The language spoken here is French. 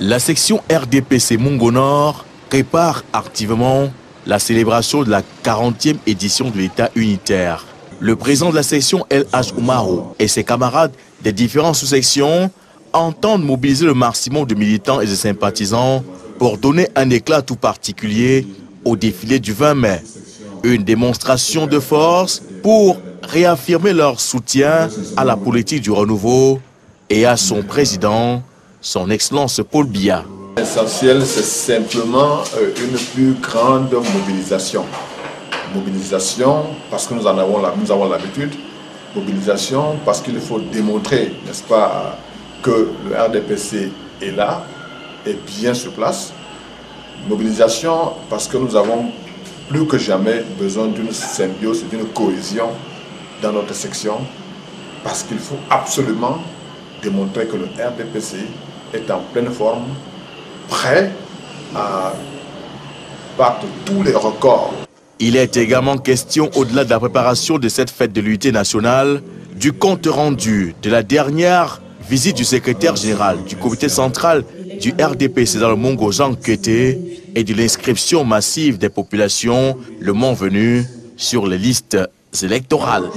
La section RDPC Mongo Nord prépare activement la célébration de la 40e édition de l'État unitaire. Le président de la section LH Oumaro et ses camarades des différentes sous-sections entendent mobiliser le maximum de militants et de sympathisants pour donner un éclat tout particulier au défilé du 20 mai. Une démonstration de force pour réaffirmer leur soutien à la politique du renouveau et à son président, son Excellence Paul Biya. L'essentiel, c'est simplement euh, une plus grande mobilisation. Mobilisation parce que nous en avons nous avons l'habitude. Mobilisation parce qu'il faut démontrer, n'est-ce pas, que le RDPC est là, est bien sur place. Mobilisation parce que nous avons plus que jamais besoin d'une symbiose, d'une cohésion dans notre section, parce qu'il faut absolument démontrer que le RDPC est en pleine forme, prêt à battre tous les records. Il est également question, au-delà de la préparation de cette fête de l'unité nationale, du compte rendu de la dernière visite du secrétaire général du comité central du RDPC dans le Mongo Jean Kété et de l'inscription massive des populations le moment venu sur les listes électorales.